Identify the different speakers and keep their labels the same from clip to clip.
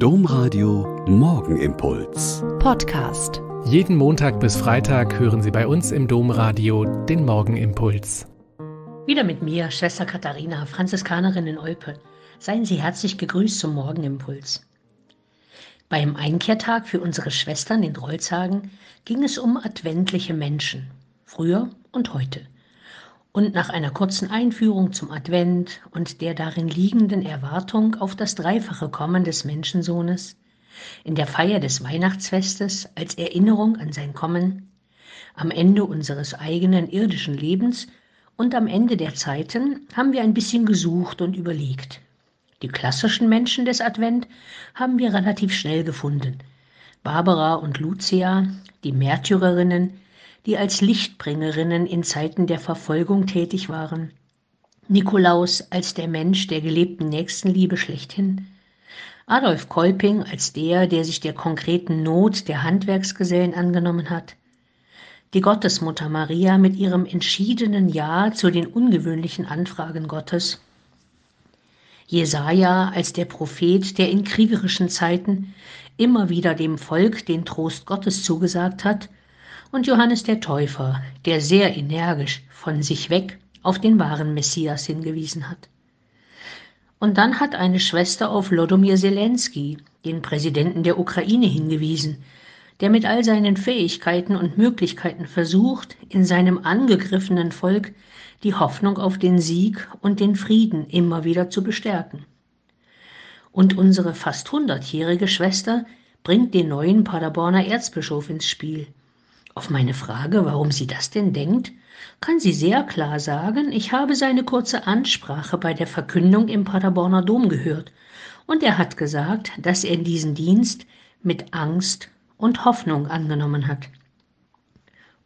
Speaker 1: Domradio Morgenimpuls.
Speaker 2: Podcast.
Speaker 3: Jeden Montag bis Freitag hören Sie bei uns im Domradio den Morgenimpuls.
Speaker 4: Wieder mit mir, Schwester Katharina, Franziskanerin in Olpe. Seien Sie herzlich gegrüßt zum Morgenimpuls. Beim Einkehrtag für unsere Schwestern in Rolzhagen ging es um adventliche Menschen, früher und heute. Und nach einer kurzen Einführung zum Advent und der darin liegenden Erwartung auf das dreifache Kommen des Menschensohnes, in der Feier des Weihnachtsfestes als Erinnerung an sein Kommen, am Ende unseres eigenen irdischen Lebens und am Ende der Zeiten haben wir ein bisschen gesucht und überlegt. Die klassischen Menschen des Advent haben wir relativ schnell gefunden. Barbara und Lucia, die Märtyrerinnen, die als Lichtbringerinnen in Zeiten der Verfolgung tätig waren. Nikolaus als der Mensch der gelebten Nächstenliebe schlechthin. Adolf Kolping als der, der sich der konkreten Not der Handwerksgesellen angenommen hat. Die Gottesmutter Maria mit ihrem entschiedenen Ja zu den ungewöhnlichen Anfragen Gottes. Jesaja als der Prophet, der in kriegerischen Zeiten immer wieder dem Volk den Trost Gottes zugesagt hat und Johannes der Täufer, der sehr energisch von sich weg auf den wahren Messias hingewiesen hat. Und dann hat eine Schwester auf Lodomir Zelensky, den Präsidenten der Ukraine, hingewiesen, der mit all seinen Fähigkeiten und Möglichkeiten versucht, in seinem angegriffenen Volk die Hoffnung auf den Sieg und den Frieden immer wieder zu bestärken. Und unsere fast hundertjährige Schwester bringt den neuen Paderborner Erzbischof ins Spiel, auf meine Frage, warum sie das denn denkt, kann sie sehr klar sagen, ich habe seine kurze Ansprache bei der Verkündung im Paderborner Dom gehört, und er hat gesagt, dass er diesen Dienst mit Angst und Hoffnung angenommen hat.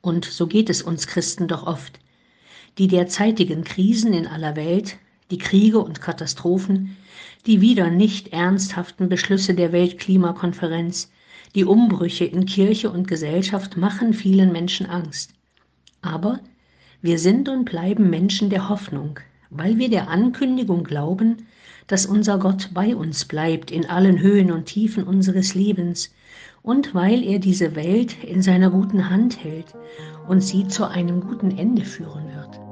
Speaker 4: Und so geht es uns Christen doch oft. Die derzeitigen Krisen in aller Welt, die Kriege und Katastrophen, die wieder nicht ernsthaften Beschlüsse der Weltklimakonferenz, die Umbrüche in Kirche und Gesellschaft machen vielen Menschen Angst. Aber wir sind und bleiben Menschen der Hoffnung, weil wir der Ankündigung glauben, dass unser Gott bei uns bleibt in allen Höhen und Tiefen unseres Lebens und weil er diese Welt in seiner guten Hand hält und sie zu einem guten Ende führen wird.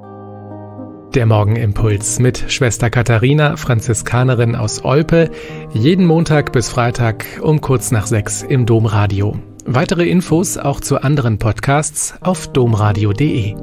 Speaker 3: Der Morgenimpuls mit Schwester Katharina, Franziskanerin aus Olpe, jeden Montag bis Freitag um kurz nach sechs im Domradio. Weitere Infos auch zu anderen Podcasts auf domradio.de.